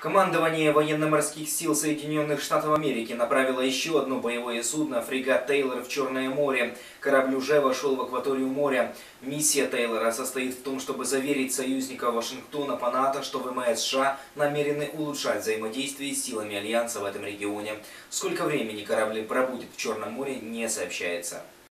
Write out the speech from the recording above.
Командование военно-морских сил Соединенных Штатов Америки направило еще одно боевое судно, фрегат «Тейлор» в Черное море. Корабль уже вошел в акваторию моря. Миссия «Тейлора» состоит в том, чтобы заверить союзника Вашингтона по НАТО, что ВМС США намерены улучшать взаимодействие с силами Альянса в этом регионе. Сколько времени корабль пробудет в Черном море, не сообщается.